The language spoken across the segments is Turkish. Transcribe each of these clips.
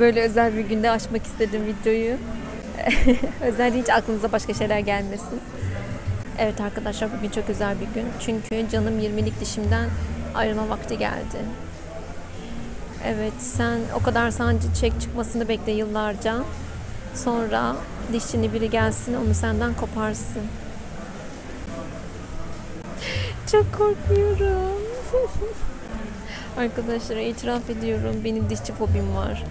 Böyle özel bir günde açmak istedim videoyu. özel hiç aklınıza başka şeyler gelmesin. Evet arkadaşlar bugün çok özel bir gün. Çünkü canım 20'lik dişimden ayrılma vakti geldi. Evet sen o kadar sancı çek çıkmasını bekle yıllarca. Sonra dişçini biri gelsin onu senden koparsın. Çok korkuyorum. Arkadaşlar itiraf ediyorum benim dişçi fobim var.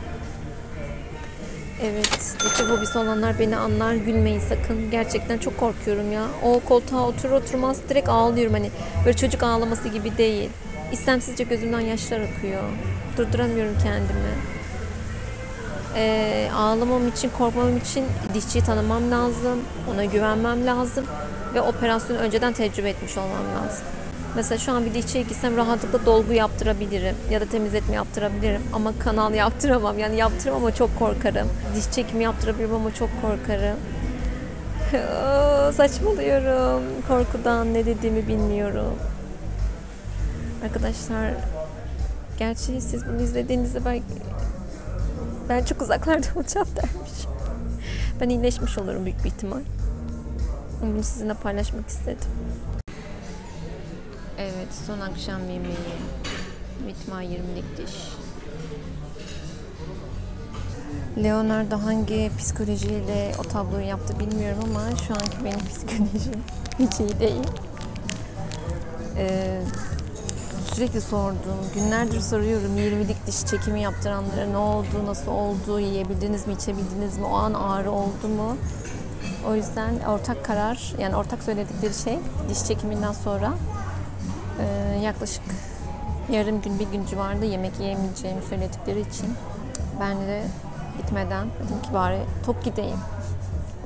Evet, dişçi fobisi olanlar beni anlar. Gülmeyin sakın. Gerçekten çok korkuyorum ya. O koltuğa oturur oturmaz direkt ağlıyorum. Hani böyle çocuk ağlaması gibi değil. İstemsizce gözümden yaşlar akıyor. Durduramıyorum kendimi. Ee, ağlamam için, korkmam için dişçiyi tanımam lazım. Ona güvenmem lazım. Ve operasyonu önceden tecrübe etmiş olmam lazım. Mesela şu an bir dişçiye gitsem rahatlıkla dolgu yaptırabilirim ya da temizletme yaptırabilirim ama kanal yaptıramam. Yani yaptırırım ama çok korkarım. Diş çekimi yaptırabilirim ama çok korkarım. Saçmalıyorum. Korkudan ne dediğimi bilmiyorum. Arkadaşlar gerçi siz bunu izlediğinizde ben ben çok uzaklarda olacağım dermiş. Ben iyileşmiş olurum büyük bir ihtimal. Bunu sizinle paylaşmak istedim. Evet, son akşam yemeği. Mitma 20'lik diş. Leonardo hangi psikolojiyle o tabloyu yaptı bilmiyorum ama şu anki benim psikolojim hiç iyi değil. Ee, sürekli sordum. Günlerdir soruyorum 20'lik diş çekimi yaptıranlara ne oldu, nasıl oldu, yiyebildiniz mi, içebildiniz mi, o an ağrı oldu mu? O yüzden ortak karar, yani ortak söyledikleri şey diş çekiminden sonra ee, yaklaşık yarım gün bir gün civarında yemek yiyemeyeceğimi söyledikleri için ben de gitmeden dedim ki bari top gideyim.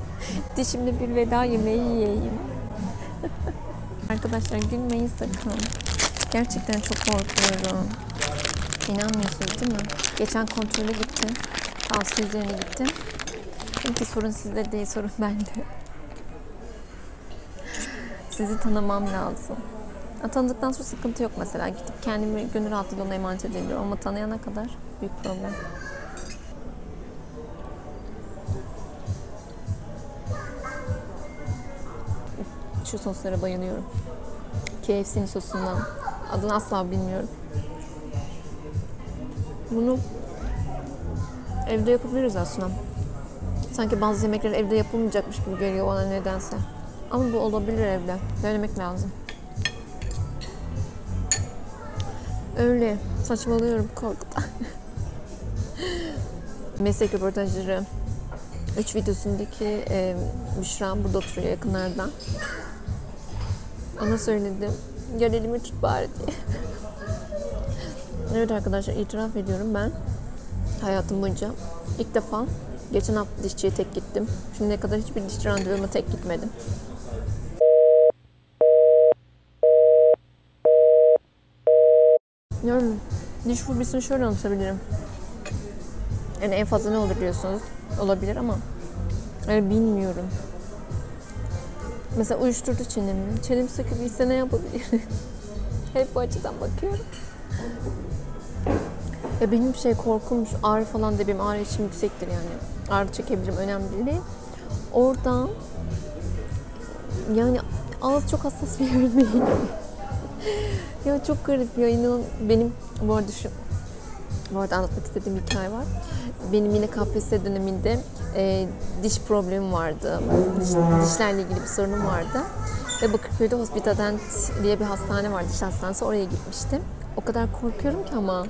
Dişimde bir veda yemeği yiyeyim. Arkadaşlar gülmeyin sakın. Gerçekten çok korkuyorum. İnanmıyorsunuz değil mi? Geçen kontrole gittim. Tavsiye üzerine gittim. Dedim ki sorun sizde değil, sorun bende. Sizi tanımam lazım. Tanıdıktan sonra sıkıntı yok mesela. Gidip kendimi gönül rahatlığıyla ona emanet edebiliyorum. Ama tanıyana kadar büyük problem. Şu soslara bayılıyorum. KFC'nin sosundan. Adını asla bilmiyorum. Bunu evde yapabiliriz aslında. Sanki bazı yemekler evde yapılmayacakmış gibi geliyor bana nedense. Ama bu olabilir evde. Denemek lazım. Öyle. Saçmalıyorum korkudan. Meslek röportajları 3 videosundaki e, Büşra burada oturuyor yakınlardan. Ona söyledim. Gel elimi tut bari diye. evet arkadaşlar itiraf ediyorum ben hayatım boyunca ilk defa Geçen hafta dişçiye tek gittim. Şimdiye kadar hiçbir dişçi randevuma tek gitmedim. Yani diş fobisini şöyle anlatabilirim. Yani en fazla ne olur diyorsunuz. Olabilir ama yani bilmiyorum. Mesela uyuşturdu çenemi. Çenem sıkılıysa ne yapabilirim? Hep bu açıdan bakıyorum. Ya benim şey korkum şu ağrı falan da benim ağrı için yüksektir yani. Ağrı çekebilirim önemli değil. Oradan yani ağız çok hassas bir yer değil. ya çok garip ya inan benim bu arada şu bu arada anlatmak istediğim bir hikaye var. Benim yine KPSS döneminde e, diş problemim vardı. Diş, dişlerle ilgili bir sorunum vardı. Ve Bakırköy'de Hospitadent diye bir hastane var, diş hastanesi. Oraya gitmiştim. O kadar korkuyorum ki ama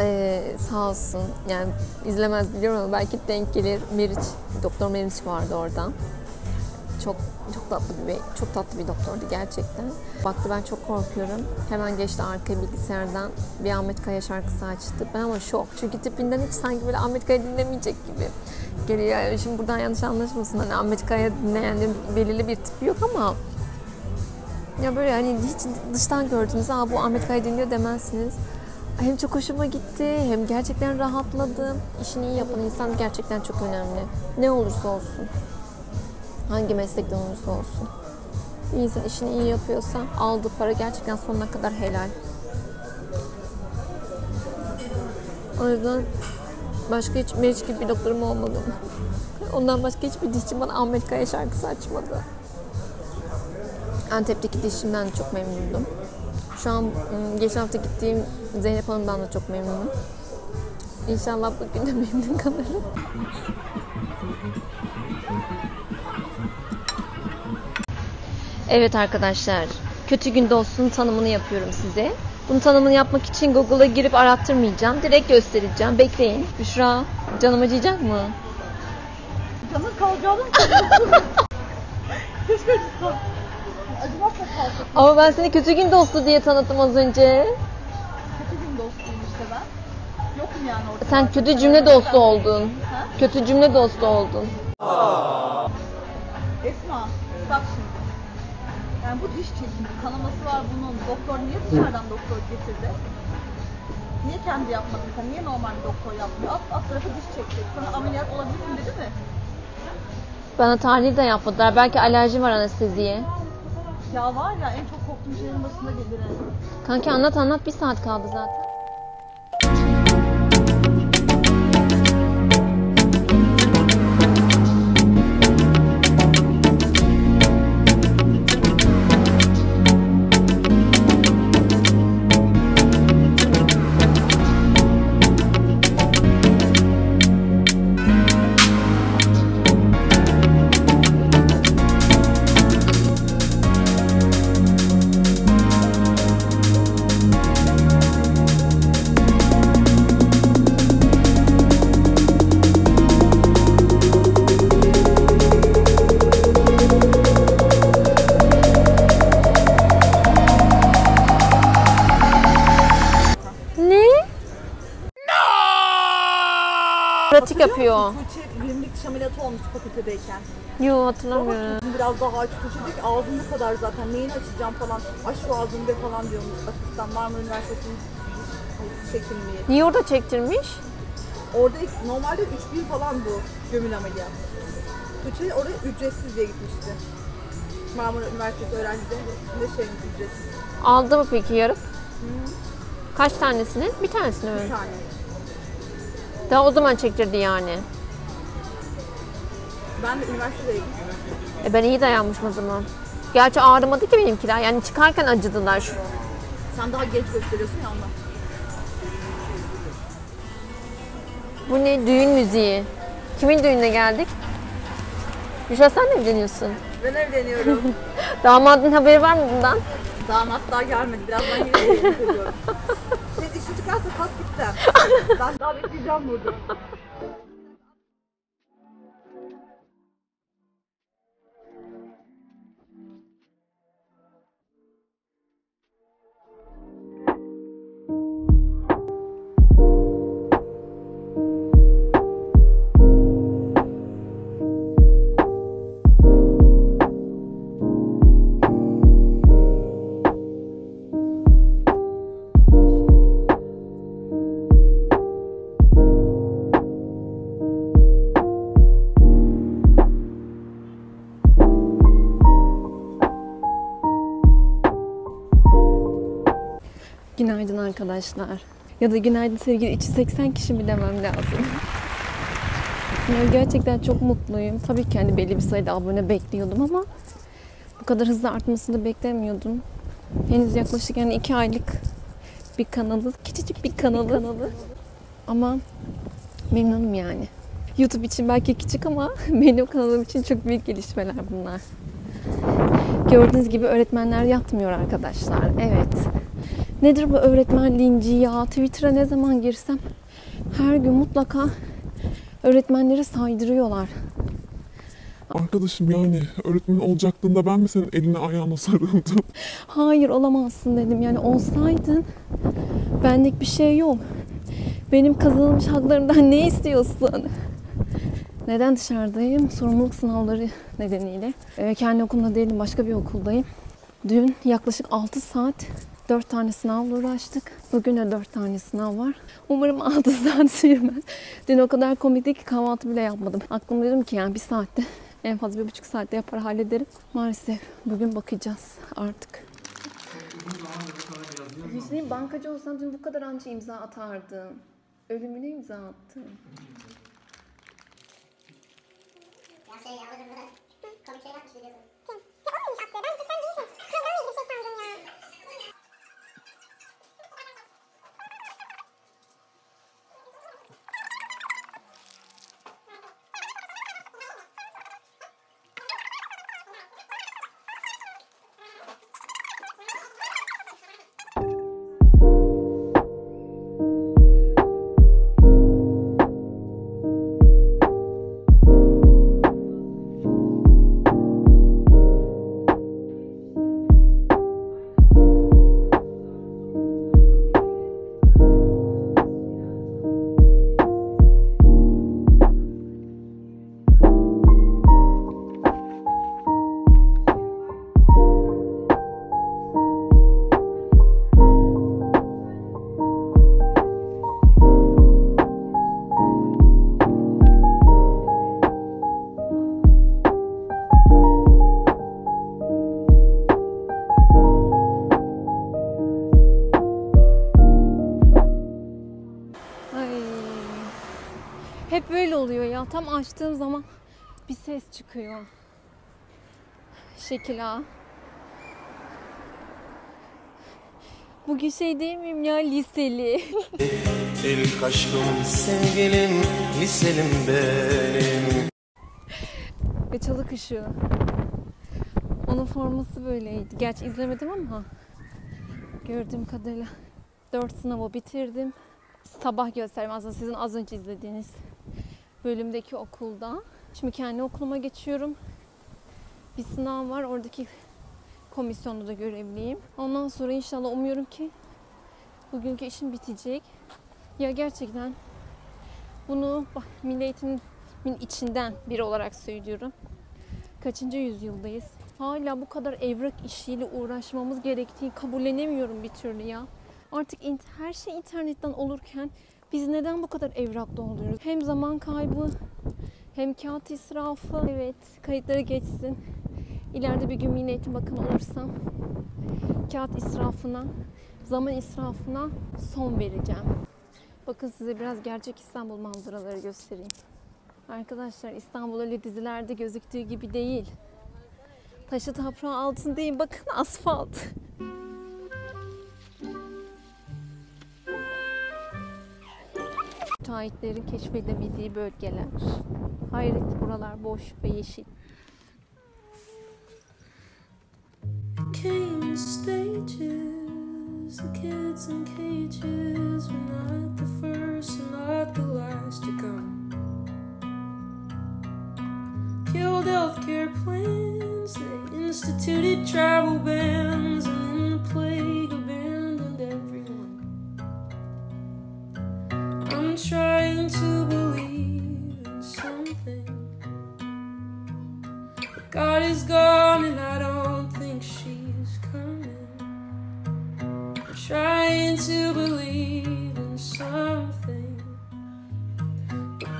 ee, sağ olsun yani izlemez biliyorum ama belki denk gelir Meriç, Doktor Meriç vardı oradan. Çok çok tatlı bir çok tatlı bir doktordu gerçekten. Baktı ben çok korkuyorum. Hemen geçti arka bilgisayardan bir Ahmet Kaya şarkısı açtı. Ben ama şok çünkü tipinden hiç sanki böyle Ahmet Kaya dinlemeyecek gibi geliyor. Şimdi buradan yanlış anlaşılmasın hani Ahmet Kaya dinleyen de belirli bir tipi yok ama ya böyle hani hiç dıştan gördüğünüzde Aa, bu Ahmet Kaya dinliyor demezsiniz. Hem çok hoşuma gitti hem gerçekten rahatladım. İşini iyi yapan insan gerçekten çok önemli. Ne olursa olsun. Hangi meslekten olursa olsun. Bir insan işini iyi yapıyorsa aldığı para gerçekten sonuna kadar helal. O yüzden başka hiç Meriç gibi bir doktorum olmadı. Ondan başka hiçbir dişçi bana Ahmet Kaya şarkısı açmadı. Antep'teki dişimden de çok memnundum. Şu an geçen hafta gittiğim Zeynep Hanım'dan da çok memnunum. İnşallah bugün de memnun kalırım. Evet arkadaşlar, kötü gün dostunun tanımını yapıyorum size. Bunun tanımını yapmak için Google'a girip arattırmayacağım. Direkt göstereceğim. Bekleyin. Büşra, canım acıyacak mı? Canın kalacağını mı Keşke acısa. Acımazsa kalsın. Ama ben seni kötü gün dostu diye tanıttım az önce. Kötü gün dostuyum işte ben. Yokum yani orada. Sen kötü cümle dostu oldun. Ha? Kötü cümle dostu oldun. Esma, bak şimdi. Yani bu diş çekimi, kanaması var bunun. Doktor niye dışarıdan doktor getirdi? Niye kendi yapmadı? Sen niye normal doktor yapmıyor? Alt, alt tarafı diş çekti. Sana ameliyat olabilirsin dedi mi? Bana tahlil de yapmadılar. Belki alerji var anesteziye. Ya var ya en çok korktuğum şeyin başında gelir. Kanki anlat anlat bir saat kaldı zaten. Yapıyor. Tuğçe 20'lik diş ameliyatı olmuş fakültedeyken. Yo hatırlamıyorum. Biraz daha aç Tuğçe diyor ki ağzım bu kadar zaten neyini açacağım falan. Aç şu ağzını be falan diyormuş asistan Marmara Üniversitesi'nin çekilmeyi. Niye orada çektirmiş? Orada normalde 3000 falan bu gömül ameliyat. Tuğçe oraya ücretsiz diye gitmişti. Marmara Üniversitesi öğrencileri de şey ücretsiz. Aldı mı peki yarıp? Kaç tanesini? Bir tanesini mi? Bir tane. Daha o zaman çektirdi yani. Ben de üniversitedeydim. E ben iyi dayanmışım o zaman. Gerçi ağrımadı ki benimkiler. Yani çıkarken acıdılar. Sen daha genç gösteriyorsun ya ondan. Bu ne? Düğün müziği. Kimin düğününe geldik? Büşra sen de mi deniyorsun? Ben evleniyorum. Damadın haberi var mı bundan? Damat daha gelmedi. Birazdan yine yemek ediyorum. Senin işin çıkarsa kalk gitsem. Ben daha bekleyeceğim burada. Arkadaşlar. Ya da günaydın sevgili içi 80 kişi mi demem lazım. Yani gerçekten çok mutluyum. Tabii ki hani belli bir sayıda abone bekliyordum ama bu kadar hızlı artmasını beklemiyordum. Henüz yaklaşık yani iki aylık bir kanalı, küçücük bir kanalı. kanalı. Ama memnunum yani. YouTube için belki küçük ama benim kanalım için çok büyük gelişmeler bunlar. Gördüğünüz gibi öğretmenler yatmıyor arkadaşlar. Evet. Nedir bu öğretmen linci ya? Twitter'a ne zaman girsem her gün mutlaka öğretmenleri saydırıyorlar. Arkadaşım yani öğretmen olacaktığında ben mi senin eline ayağına sarıldım? Hayır olamazsın dedim. Yani olsaydın benlik bir şey yok. Benim kazanılmış haklarımdan ne istiyorsun? Neden dışarıdayım? Sorumluluk sınavları nedeniyle. Ee, kendi okulumda değilim, başka bir okuldayım. Dün yaklaşık 6 saat 4 tane sınavla uğraştık. Bugün de 4 tane sınav var. Umarım 6 saat sürmez. Dün o kadar komikti ki kahvaltı bile yapmadım. Aklım dedim ki yani bir saatte en fazla bir buçuk saatte yapar hallederim. Maalesef bugün bakacağız artık. Hüseyin bankacı olsan dün bu kadar anca imza atardın. Ölümüne imza attın. Ya şey ya o zaman burada komik şeyler yapmış ya. Tam açtığım zaman bir ses çıkıyor. Şekil ağa. Bugün şey değil miyim ya liseli. İlk aşkım sevgilim liselim benim Ve çalık ışığı. Onun forması böyleydi. Gerçi izlemedim ama gördüğüm kadarıyla dört sınavı bitirdim. Sabah aslında sizin az önce izlediğiniz bölümdeki okulda. Şimdi kendi okuluma geçiyorum. Bir sınav var. Oradaki komisyonda da görevliyim. Ondan sonra inşallah umuyorum ki bugünkü işim bitecek. Ya gerçekten bunu bak, milli eğitimin içinden biri olarak söylüyorum. Kaçıncı yüzyıldayız? Hala bu kadar evrak işiyle uğraşmamız gerektiği kabullenemiyorum bir türlü ya. Artık her şey internetten olurken biz neden bu kadar evrak dolduruyoruz? Hem zaman kaybı hem kağıt israfı. Evet kayıtları geçsin. İleride bir gün Milli Eğitim Bakanı olursam kağıt israfına, zaman israfına son vereceğim. Bakın size biraz gerçek İstanbul manzaraları göstereyim. Arkadaşlar İstanbul öyle dizilerde gözüktüğü gibi değil. Taşı toprağın altındayım. Bakın asfalt. Müteahhitlerin keşfedemediği bölgeler. Hayret buralar boş ve yeşil. stages. The kids in cages were not the first not the last to come. Killed healthcare plans, they instituted travel bans,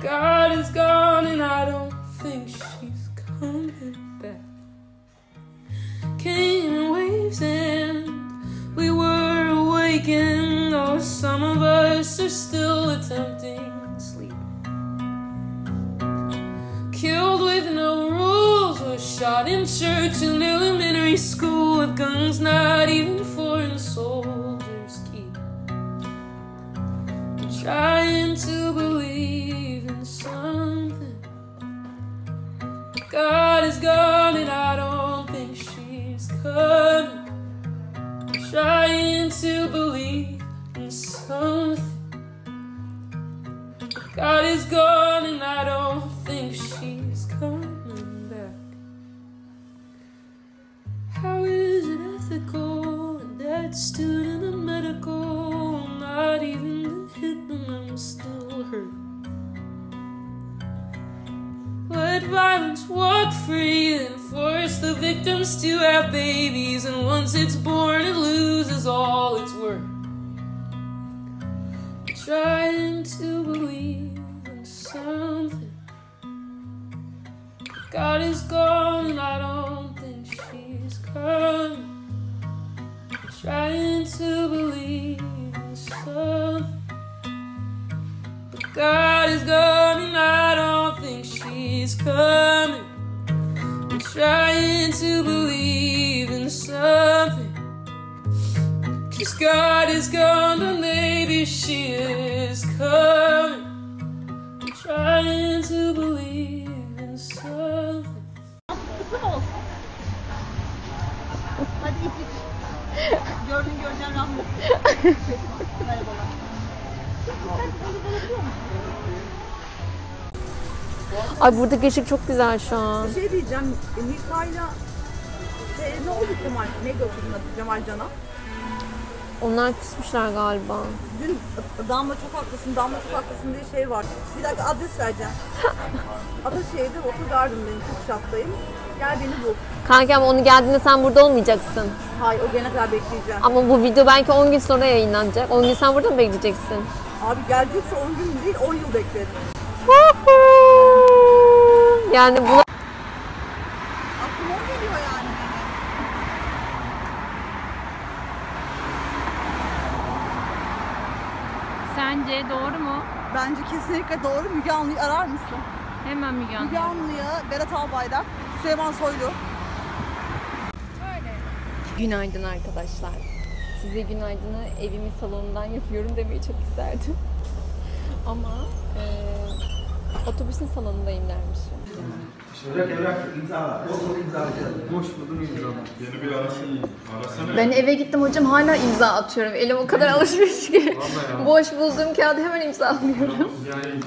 God is gone and I don't think she's coming back. Came in waves and we were awakened, or some of us are still attempting sleep. Killed with no rules, was shot in church and elementary school with guns not even coming. Trying to believe in something. God is gone and I don't think she's coming back. How is it ethical? Dead student of medical, not even been hit and I'm still hurt. Let violence walk free the victims to have babies, and once it's born, it loses all its worth. Trying to believe in something. God is gone, and I don't think she's coming. Trying to believe in something. But God is gone, and I don't think she's coming. I'm trying to believe in something. Cause God is gone, but maybe she is coming. I'm trying to believe in something. Hadi iç iç. Gördün göreceğim rahmet. Ay buradaki ışık çok güzel şu an. Bir şey diyeceğim. E, Nisa'yla şey, ne oldu Kemal? Neydi o kızın adı? Cemal Can'a. Onlar küsmüşler galiba. Dün Damla çok haklısın, Damla çok haklısın diye şey var. Bir dakika adres vereceğim. Ataşehir'de Otur Garden'dayım, Kutşap'tayım. Gel beni bul. Kanka ama onu geldiğinde sen burada olmayacaksın. Hayır o gelene kadar bekleyeceğim. Ama bu video belki 10 gün sonra yayınlanacak. 10 gün sen burada mı bekleyeceksin? Abi gelecekse 10 gün değil 10 yıl beklerim. Yani buna Aklıma geliyor yani. Sence doğru mu? Bence kesinlikle doğru. Müge Anlı'yı arar mısın? Hemen Müge Müge Anlı'ya Berat Albayrak, Süleyman Soylu. Günaydın arkadaşlar. Size günaydını evimin salonundan yapıyorum demeyi çok isterdim. Ama eee otobüsün salonundayım dermişim. Evrak evrak imzala. Bol imzalayacağız. Boş buldum imzala. Yeni bir arasın. Arasana. Ben eve gittim hocam hala imza atıyorum. Elim o kadar alışmış ki. Boş bulduğum kağıdı hemen imzalıyorum. Yani